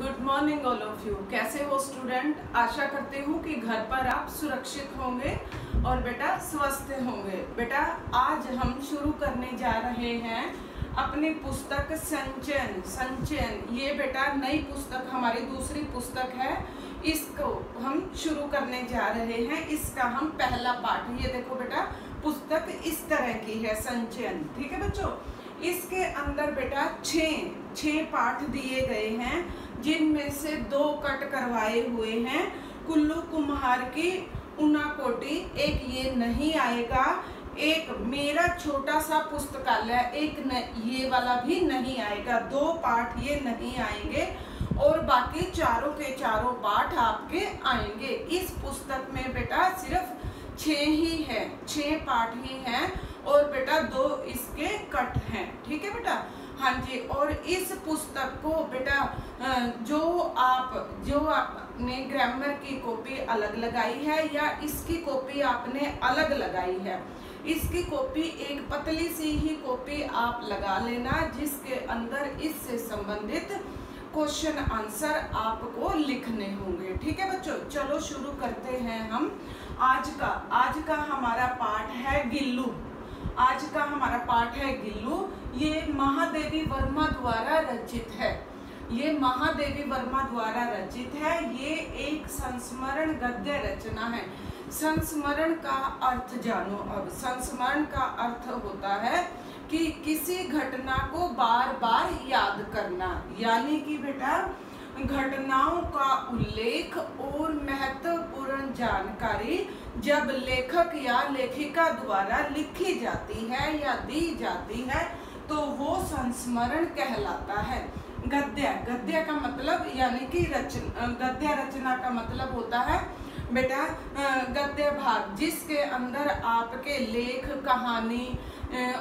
Good morning all of you कैसे हो student आशा करते हूँ कि घर पर आप सुरक्षित होंगे और बेटा स्वस्थ होंगे। बेटा, आज हम शुरू करने जा रहे हैं अपनी पुस्तक संचयन। संचयन, ये बेटा नई पुस्तक, हमारी दूसरी पुस्तक है। इसको हम शुरू करने जा रहे हैं। इसका हम पहला पाठ। ये देखो बेटा, पुस्तक इस तरह की है, संचयन। ठीक है बच्चों? इसके अंदर बेटा छः छः पाठ दिए गए हैं। जिनमें से दो कट करवाए हुए हैं। कुल्लू कुम्हार की उना कोटी एक ये नहीं आएगा एक मेरा छोटा सा पुस्तकालय एक न, ये वाला भी नहीं आएगा दो पाठ ये नहीं आएँगे और बाकी चारों के चारों पाठ आपके आएँगे। इस पुस्तक में बेटा सिर्फ़ छः ही है छः पाठ ही हैं और बेटा दो इसके कट हैं। ठीक है बेटा? हाँ जी और इस पुस्तक को बेटा जो आप, जो आपने ग्रामर की कॉपी अलग लगाई है या इसकी कॉपी आपने अलग लगाई है? इसकी कॉपी एक पतली सी ही कॉपी आप लगा लेना, जिसके अंदर इससे संबंधित क्वेश्चन आंसर आपको लिखने होंगे। ठीक है बच्चों? चलो शुरू करते हैं हम। आज का आज का हमारा पाठ है गिल्लू। आज का हमारा पाठ है गिल्लू। ये महादेवी वर्मा द्वारा रचित है। ये महादेवी वर्मा द्वारा रचित है। ये एक संस्मरण गद्य रचना है। संस्मरण का अर्थ जानो अब। संस्मरण का अर्थ होता है कि किसी घटना को बार बार याद करना। यानी कि बेटा, घटनाओं का उल्लेख और महत्वपूर्ण जानकारी जब लेखक या लेखिका द्वारा लिखी जाती है या दी जाती है तो वो संस्मरण कहलाता है। गद्य गद्य का मतलब यानी कि रचना गद्य रचना का मतलब होता है, बेटा गद्य भाग, जिसके अंदर आपके लेख, कहानी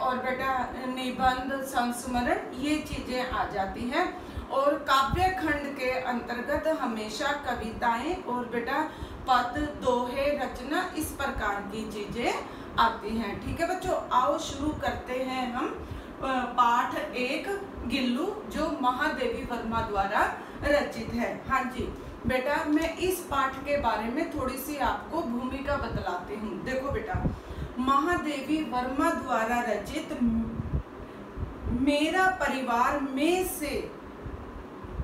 और बेटा, निबंध, संस्मरण, ये चीज़ें आ जाती हैं। और काव्य खंड के अंतर्गत हमेशा कविताएँ और बेटा, पद, दोहे, रचना, इस प्रकार की चीज़ें आती हैं। ठीक है बच्चों, आओ शुरू करते हैं हम। पाठ एक गिल्लू जो महादेवी वर्मा द्वारा रचित है। हाँ जी, बेटा, मैं इस पाठ के बारे में थोड़ी सी आपको भूमिका बतलाती हूँ। देखो बेटा, महादेवी वर्मा द्वारा रचित मेरा परिवार में से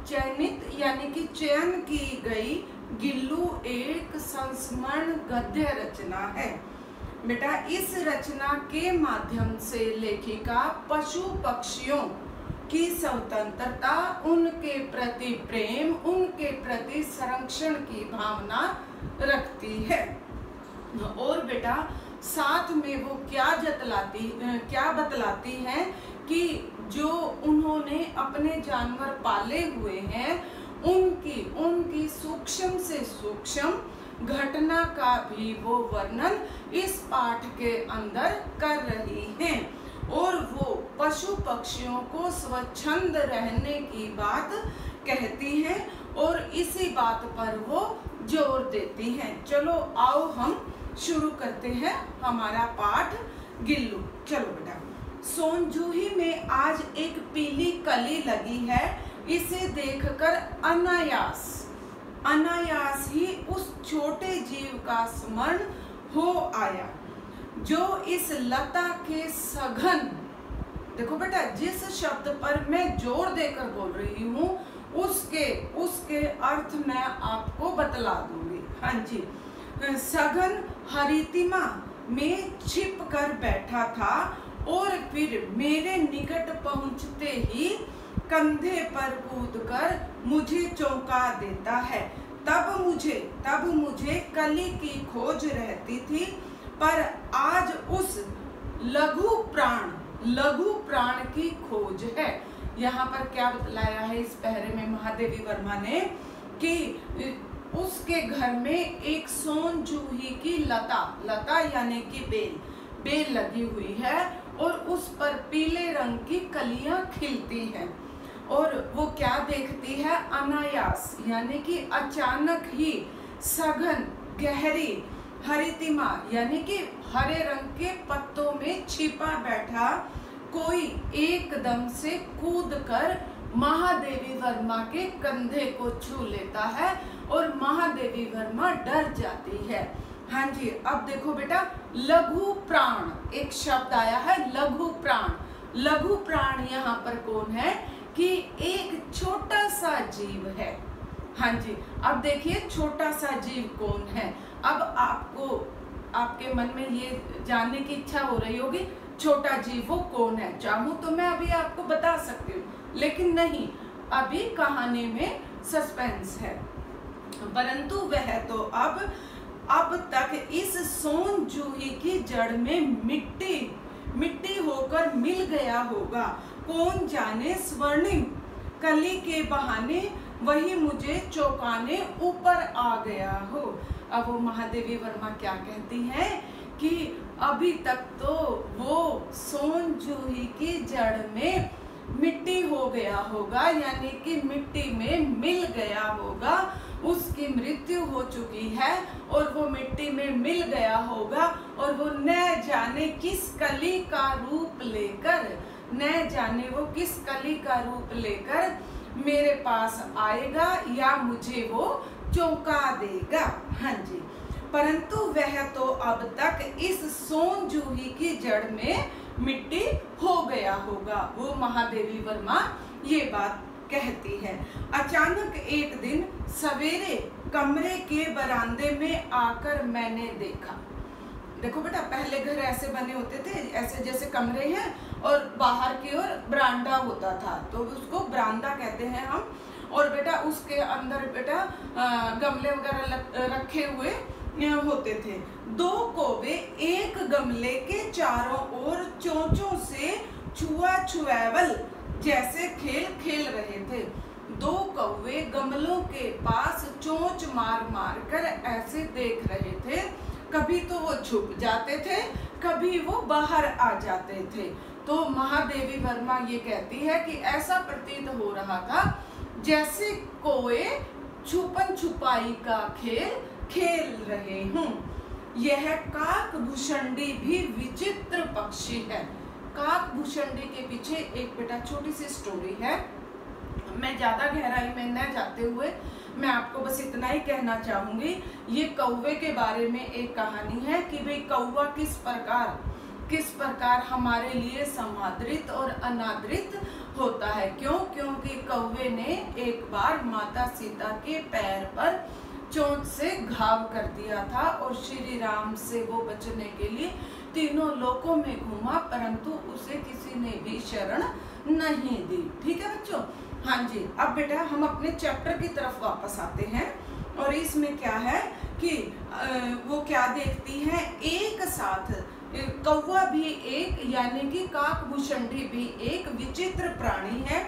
चयनित, यानी कि चयन की गई गिल्लू एक संस्मरण गद्य रचना है। बेटा, इस रचना के माध्यम से लेखिका पशु पक्षियों की स्वतंत्रता, उनके प्रति प्रेम, उनके प्रति संरक्षण की भावना रखती है। और बेटा, साथ में वो क्या जतलाती, क्या बतलाती है कि जो उन्होंने अपने जानवर पाले हुए हैं, उनकी उनकी सूक्ष्म से सूक्ष्म घटना का भी वो वर्णन इस पाठ के अंदर कर रही हैं। और वो पशु पक्षियों को स्वच्छंद रहने की बात कहती हैं और इसी बात पर वो ज़ोर देती हैं। चलो आओ हम शुरू करते हैं हमारा पाठ। गिल्लू, चलो बेटा। सोनजूही में आज एक पीली कली लगी है, इसे देखकर अनायास अनायास ही उस छोटे जीव का स्मरण हो आया, जो इस लता के सघन, देखो बेटा, जिस शब्द पर मैं ज़ोर देकर बोल रही हूँ, उसके उसके अर्थ मैं आपको बतला दूँगी। हाँ जी, सघन हरितिमा में छिप कर बैठा था और फिर मेरे निकट पहुँचते ही कंधे पर कूदकर मुझे चौंका देता है। तब मुझे तब मुझे कली की खोज रहती थी, पर आज उस लघु प्राण लघु प्राण की खोज है। यहाँ पर क्या बतलाया है इस पहरे में महादेवी वर्मा ने कि उसके घर में एक सोन जूही की लता लता यानी कि बेल बेल लगी हुई है और उस पर पीले रंग की कलियाँ खिलती हैं। और वो क्या देखती है? अनायास, यानी कि अचानक ही सघन, गहरी हरितिमा यानी कि हरे रंग के पत्तों में छिपा बैठा कोई एकदम से कूद कर महादेवी वर्मा के कंधे को छू लेता है और महादेवी वर्मा डर जाती है। हाँ जी, अब देखो बेटा, लघु प्राण, एक शब्द आया है, लघु प्राण। लघु प्राण यहाँ पर कौन है? कि एक छोटा सा जीव है। हाँ जी, अब देखिए छोटा सा जीव कौन है? अब आपको, आपके मन में ये जानने की इच्छा हो रही होगी, छोटा जीव वो कौन है? चाहूँ तो मैं अभी आपको बता सकती हूँ, लेकिन नहीं, अभी कहानी में सस्पेंस है। परंतु वह तो अब अब तक इस सोन जूही की जड़ में मिट्टी मिट्टी होकर मिल गया होगा। कौन जाने स्वर्णिम? कली के बहाने वही मुझे चौकाने ऊपर आ गया हो। अब वो महादेवी वर्मा क्या कहती हैं कि अभी तक तो वो सोन जूही की जड़ में मिट्टी हो गया होगा, यानी कि मिट्टी में मिल गया होगा। उसकी मृत्यु हो चुकी है और वो मिट्टी में मिल गया होगा और वो न जाने किस कली का रूप लेकर न जाने वो किस कली का रूप लेकर मेरे पास आएगा या मुझे वो चौंका देगा। हाँ जी। परंतु वह तो अब तक इस सोन जूही की जड़ में मिट्टी हो गया होगा। वो महादेवी वर्मा ये बात कहती है। अचानक एक दिन सवेरे कमरे के बरामदे में आकर मैंने देखा। देखो बेटा, पहले घर ऐसे बने होते थे, ऐसे जैसे कमरे हैं और बाहर की ओर ब्रांडा होता था। तो उसको बरांडा कहते हैं हम। और बेटा उसके अंदर बेटा गमले वगैरह रखे हुए होते थे। दो कोवे एक गमले के चारों ओर चोचों से छुआ छुएवल जैसे खेल खेल रहे थे। दो कौवे गमलों के पास चोंच मार मार कर ऐसे देख रहे थे। कभी तो वो छुप जाते थे, कभी वो बाहर आ जाते थे। तो महादेवी वर्मा ये कहती है कि ऐसा प्रतीत हो रहा था जैसे कोए छुपन छुपाई का खेल खेल रहे हूँ। यह काक भूषणी भी विचित्र पक्षी है। काक भूषणी के पीछे एक बेटा छोटी सी स्टोरी है। मैं ज़्यादा गहराई में न जाते हुए मैं आपको बस इतना ही कहना चाहूँगी। ये कौवे के बारे में एक कहानी है कि भाई कौवा किस प्रकार किस प्रकार हमारे लिए समादृत और अनादृत होता है? क्यों? क्योंकि कौवे ने एक बार माता सीता के पैर पर चोट से घाव कर दिया था और श्री राम से वो बचने के लिए तीनों लोकों में घूमा, परंतु उसे किसी ने भी शरण नहीं दी। ठीक है बच्चों? हाँ जी, अब बेटा हम अपने चैप्टर की तरफ़ वापस आते हैं और इसमें क्या है कि वो क्या देखती है? एक साथ कौवा भी एक, यानी कि काकभूषणी भी एक विचित्र प्राणी है।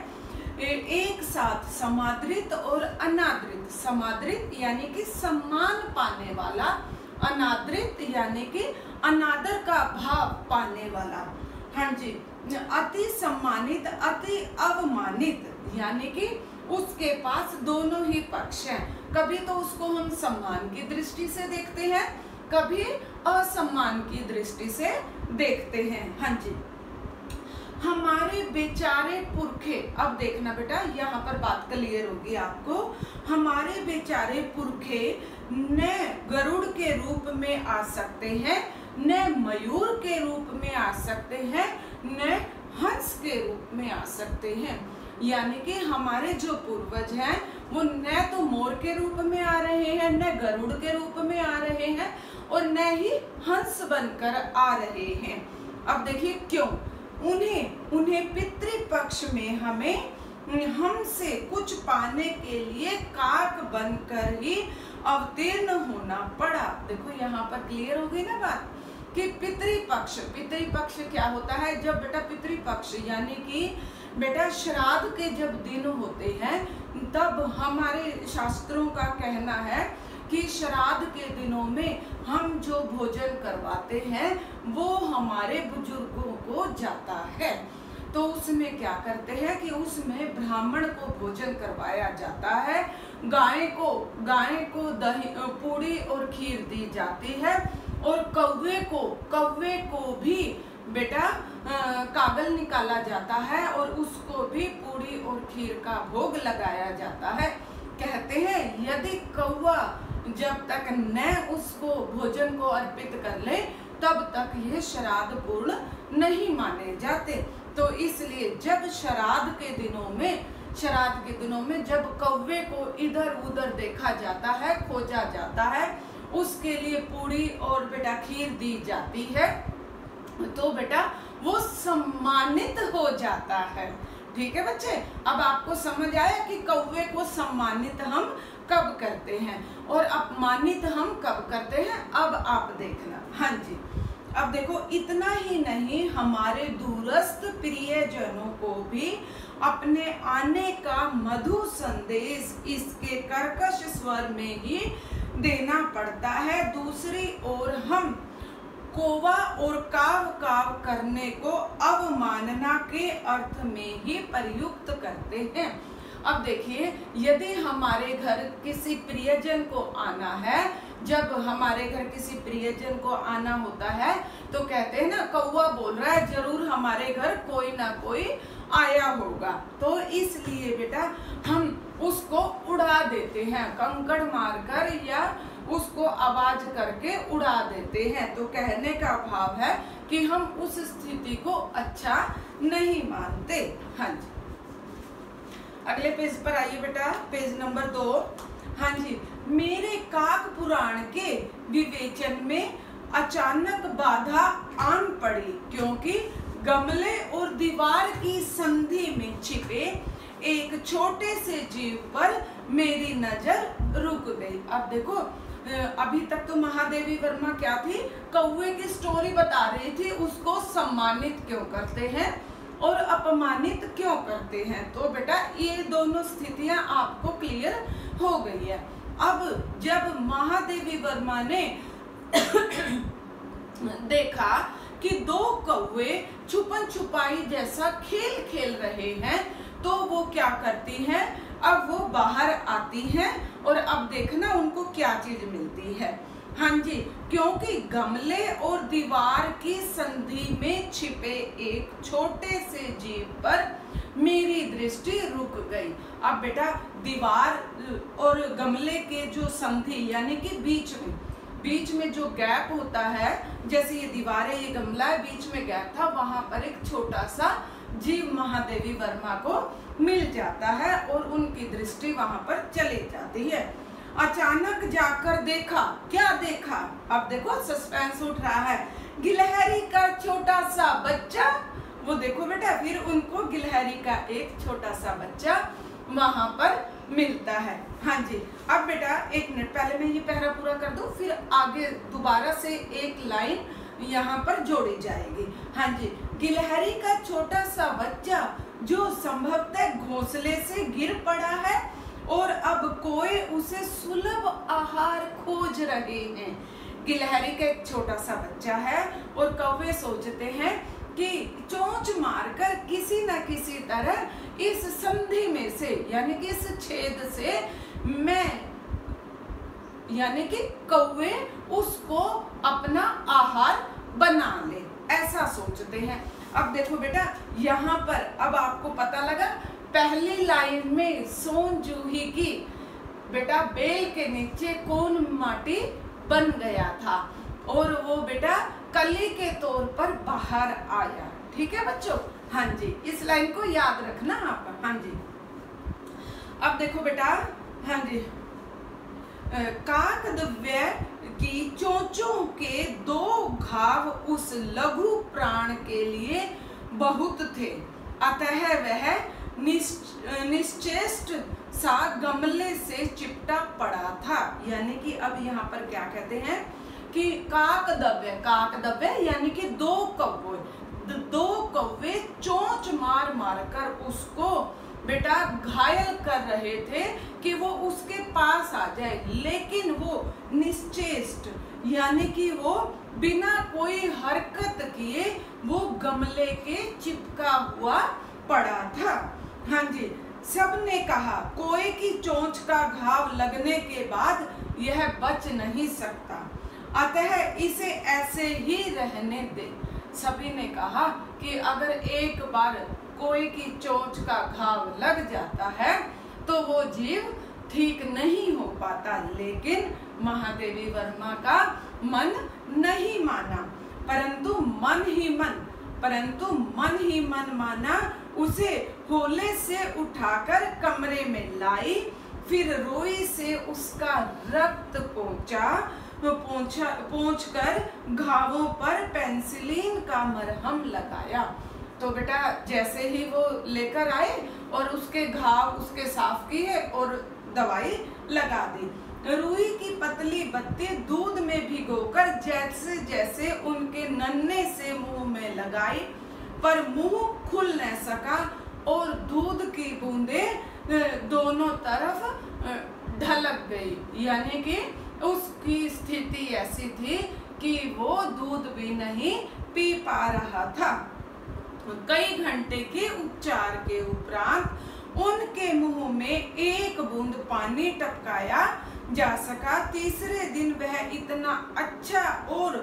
एक साथ समादृत और अनादृत। समादृत यानी कि सम्मान पाने वाला, अनादृत यानी कि अनादर का भाव पाने वाला। हाँ जी, अति सम्मानित, अति अवमानित, यानी कि उसके पास दोनों ही पक्ष हैं। कभी तो उसको हम सम्मान की दृष्टि से देखते हैं, कभी असम्मान की दृष्टि से देखते हैं। हाँ जी। हमारे बेचारे पुरखे, अब देखना बेटा, यहाँ पर बात क्लियर होगी आपको। हमारे बेचारे पुरखे न गरुड़ के रूप में आ सकते हैं, न मयूर के रूप में आ सकते हैं, न हंस के रूप में आ सकते हैं। यानी कि हमारे जो पूर्वज हैं वो न तो मोर के रूप में आ रहे हैं, न गरुड़ के रूप में आ रहे हैं और न ही हंस बनकर आ रहे हैं। अब देखिए क्यों? उन्हें उन्हें पितृपक्ष में हमें हमसे कुछ पाने के लिए काक बनकर ही अवतीर्ण होना पड़ा। देखो यहाँ पर क्लियर हो गई ना बात कि पितृपक्ष पितृपक्ष क्या होता है? जब बेटा पितृपक्ष, यानी कि बेटा श्राद्ध के जब दिन होते हैं तब हमारे शास्त्रों का कहना है कि श्राद्ध के दिनों में हम जो भोजन करवाते हैं, वो हमारे बुज़ुर्गों को जाता है। तो उसमें क्या करते हैं कि उसमें ब्राह्मण को भोजन करवाया जाता है। गाय को गाय को दही, पूड़ी और खीर दी जाती है और कौवे को कौवे को भी बेटा कागल निकाला जाता है और उसको भी पूरी और खीर का भोग लगाया जाता है। कहते हैं, यदि कौआ जब तक न उसको भोजन को अर्पित कर ले, तब तक यह श्राद्ध पूर्ण नहीं माने जाते। तो इसलिए जब श्राद्ध के दिनों में, श्राद्ध के दिनों में जब कौवे को इधर उधर देखा जाता है, खोजा जाता है, उसके लिए पूरी और बेटा खीर दी जाती है। तो बेटा वो सम्मानित हो जाता है। ठीक है बच्चे? अब आपको समझ आया कि कौवे को सम्मानित हम कब करते हैं और अपमानित हम कब करते हैं? अब आप देखना। हाँ जी। अब देखो, इतना ही नहीं, हमारे दूरस्थ प्रियजनों को भी अपने आने का मधु संदेश इसके कर्कश स्वर में ही देना पड़ता है। दूसरी ओर हम कोवा और काव काव करने को अवमानना के अर्थ में ही प्रयुक्त करते हैं। अब देखिए, यदि हमारे घर किसी प्रियजन को आना है, जब हमारे घर किसी प्रियजन को आना होता है तो कहते हैं ना कौआ बोल रहा है, ज़रूर हमारे घर कोई ना कोई आया होगा। तो इसलिए बेटा, हम उसको उड़ा देते हैं, कंकड़ मारकर या उसको आवाज़ करके उड़ा देते हैं। तो कहने का भाव है कि हम उस स्थिति को अच्छा नहीं मानते। हाँ जी। अगले पेज पर आइए बेटा, पेज नंबर दो। हाँ जी। मेरे काक पुराण के विवेचन में अचानक बाधा आन पड़ी क्योंकि गमले और दीवार की संधि में छिपे एक छोटे से जीव पर मेरी नज़र रुक गई। अब देखो अभी तक तो महादेवी वर्मा क्या थी? कौए की स्टोरी बता रही थी, उसको सम्मानित क्यों करते हैं और अपमानित क्यों करते हैं? तो बेटा, ये दोनों स्थितियाँ आपको क्लियर हो गई है। अब जब महादेवी वर्मा ने देखा कि दो कौए छुपन छुपाई जैसा खेल खेल रहे हैं तो वो क्या करती हैं? अब वो बाहर आती हैं और अब देखना उनको क्या चीज़ मिलती है। हाँ जी, क्योंकि गमले और दीवार की संधि में छिपे एक छोटे से जीव पर मेरी दृष्टि रुक गई। अब बेटा, दीवार और गमले के जो संधि, यानी कि बीच में बीच में जो गैप होता है, जैसे ये दीवार है, ये गमला है, बीच में गैप था, वहाँ पर एक छोटा सा जीव महादेवी वर्मा को मिल जाता है और उनकी दृष्टि वहाँ पर चली जाती है। अचानक जाकर देखा, क्या देखा? अब देखो सस्पेंस उठ रहा है। गिलहरी का छोटा सा बच्चा, वो देखो बेटा, फिर उनको गिलहरी का एक छोटा सा बच्चा वहाँ पर मिलता है। हाँ जी, अब बेटा, एक मिनट, पहले मैं ये पहरा पूरा कर दू, फिर आगे दोबारा से एक लाइन यहाँ पर जोड़ी जाएगी। हाँ जी गिलहरी का छोटा सा बच्चा जो संभवतः घोंसले से गिर पड़ा है और अब कोई उसे सुलभ आहार खोज रहे हैं। गिलहरी का एक छोटा सा बच्चा है और कौवे सोचते हैं कि चोंच मारकर किसी न किसी तरह इस संधि में से, यानी कि इस छेद से मैं, यानी कि कौवे उसको अपना आहार बना ले। ऐसा सोचते हैं। अब देखो बेटा, यहाँ पर अब आपको पता लगा, पहली लाइन में सोन जूही की, बेटा बेल के नीचे कौन माटी बन गया था? और वो बेटा कली के तौर पर बाहर आया। ठीक है बच्चों? हाँ जी, इस लाइन को याद रखना आप। हाँ जी। अब देखो बेटा हाँ जी। काकदव्य की चोचों के दो घाव उस लघु प्राण के लिए बहुत थे। अतः वह निश्चेष्ट सा गमले से चिपटा पड़ा था। यानी कि अब यहाँ पर क्या कहते हैं कि काकदव्य काकदव्य यानी कि दो कौवे दो कौवे चोंच मार मार कर उसको बेटा घायल कर रहे थे कि वो उसके पास आ जाए। लेकिन वो निश्चेष्ट, यानी कि वो बिना कोई हरकत किए वो गमले के चिपका हुआ पड़ा था। हाँ जी सबने कहा, कोई की चोंच का घाव लगने के बाद यह बच नहीं सकता। अतः इसे ऐसे ही रहने दे। सभी ने कहा कि अगर एक बार कोई की चोट का घाव लग जाता है तो वो जीव ठीक नहीं हो पाता, लेकिन महादेवी वर्मा का मन नहीं माना। परंतु मन ही मन, परंतु मन ही मन माना, उसे होले से उठाकर कमरे में लाई, फिर रोई से उसका रक्त पहुँचा पहुँचा पहुँच कर घावों पर पेंसिलीन का मरहम लगाया। तो बेटा, जैसे ही वो लेकर आए और उसके घाव उसके साफ़ किए और दवाई लगा दी रुई की पतली बत्ती दूध में भिगोकर जैसे जैसे उनके नन्हे से मुँह में लगाई, पर मुँह खुल न सका और दूध की बूंदे दोनों तरफ़ ढलक गई। यानी कि उसकी स्थिति ऐसी थी कि वो दूध भी नहीं पी पा रहा था। कई घंटे के उपचार के उपरांत उनके मुँह में एक बूंद पानी टपकाया जा सका। तीसरे दिन वह इतना अच्छा और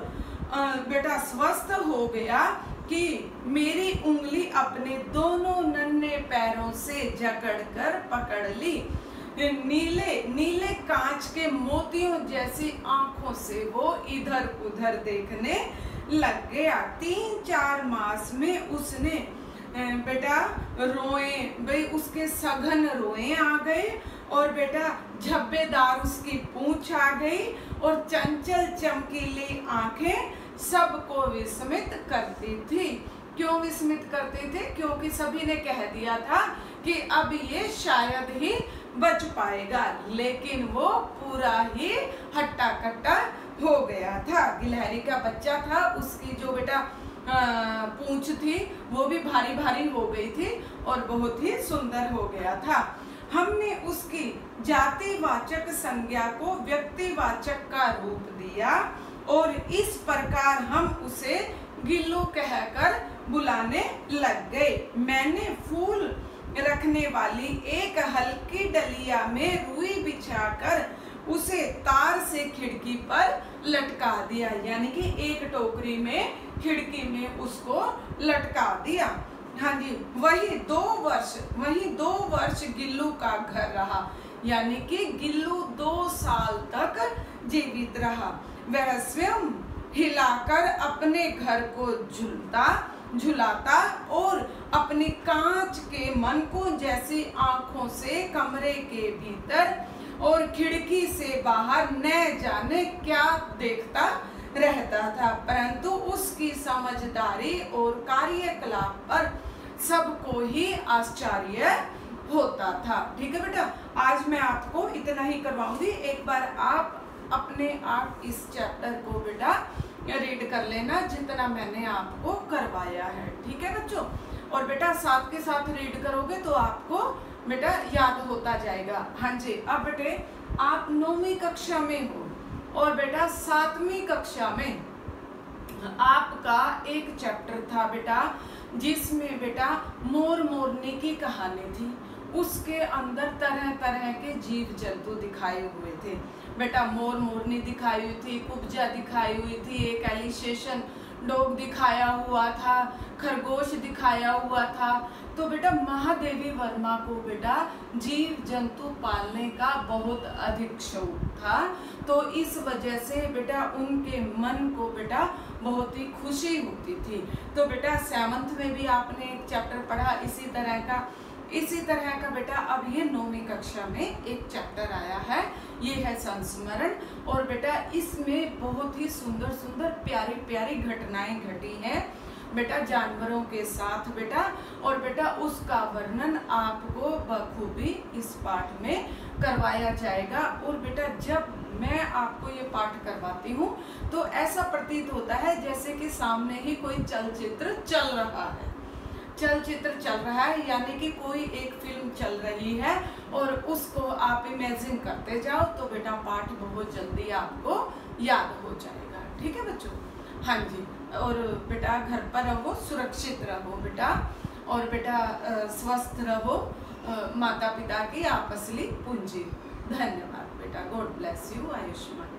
बेटा स्वस्थ हो गया कि मेरी उंगली अपने दोनों नन्हे पैरों से जकड़कर पकड़ ली। नीले नीले कांच के मोतियों जैसी आँखों से वो इधर उधर देखने लग गया। तीन चार मास में उसने बेटा रोए, भाई उसके सघन रोए आ गए। और बेटा झब्बेदार उसकी पूंछ आ गई और चंचल चमकीली आँखें सबको विस्मित करती थी। क्यों विस्मित करते थे? क्योंकि सभी ने कह दिया था कि अब ये शायद ही बच पाएगा, लेकिन वो पूरा ही हट्टा कट्टा हो गया था। गिलहरी का बच्चा था, उसकी जो बेटा पूंछ थी, वो भी भारी भारी हो गई थी और बहुत ही सुंदर हो गया था। हमने उसकी जातिवाचक संज्ञा को व्यक्तिवाचक का रूप दिया और इस प्रकार हम उसे गिल्लू कहकर बुलाने लग गए। मैंने फूल रखने वाली एक हल्की डलिया में रुई बिछाकर उसे तार से खिड़की पर लटका दिया, यानी कि एक टोकरी में खिड़की में उसको लटका दिया। हाँ जी, वही दो वर्ष, वही दो वर्ष गिल्लू का घर रहा। यानी कि गिल्लू दो साल तक जीवित रहा। वह स्वयं हिलाकर अपने घर को झुलता, झुलाता और अपने कांच के मन को जैसी आँखों से कमरे के भीतर और खिड़की से बाहर न जाने क्या देखता रहता था, परंतु उसकी समझदारी और कार्यकलाप पर सबको ही आश्चर्य होता था। ठीक है बेटा? आज मैं आपको इतना ही करवाऊँगी। एक बार आप अपने आप इस चैप्टर को बेटा रीड कर लेना, जितना मैंने आपको करवाया है। ठीक है बच्चों? और बेटा साथ के साथ रीड करोगे तो आपको बेटा याद होता जाएगा। हाँ जी, अब बेटे, आप नौवीं कक्षा में हो। और बेटा सातवीं कक्षा में आपका एक चैप्टर था बेटा, जिसमें बेटा मोर मोरनी की कहानी थी। उसके अंदर तरह तरह के जीव जंतु दिखाए हुए थे। बेटा मोर मोरनी दिखाई हुई थी, कुब्जा दिखाई हुई थी, एक एलिशेशन डॉग दिखाया हुआ था, खरगोश दिखाया हुआ था। तो बेटा महादेवी वर्मा को बेटा जीव जंतु पालने का बहुत अधिक शौक था। तो इस वजह से बेटा उनके मन को बेटा बहुत ही खुशी होती थी। तो बेटा सेवंथ में भी आपने एक चैप्टर पढ़ा, इसी तरह का इसी तरह का बेटा अब ये नौवीं कक्षा में एक चैप्टर आया है। ये है संस्मरण और बेटा इसमें बहुत ही सुंदर सुंदर, प्यारी प्यारी घटनाएँ घटी हैं। बेटा जानवरों के साथ बेटा और बेटा उसका वर्णन आपको बखूबी इस पाठ में करवाया जाएगा। और बेटा जब मैं आपको ये पाठ करवाती हूँ तो ऐसा प्रतीत होता है जैसे कि सामने ही कोई चलचित्र चल रहा है। चलचित्र चल रहा है, यानी कि कोई एक फ़िल्म चल रही है और उसको आप इमेजिन करते जाओ तो बेटा पाठ बहुत जल्दी आपको याद हो जाएगा। ठीक है बच्चों? हाँ जी, और बेटा घर पर रहो, सुरक्षित रहो बेटा, और बेटा स्वस्थ रहो माता पिता की आपसली पूंजी। धन्यवाद बेटा गॉड ब्लेस यू आयुष्मान।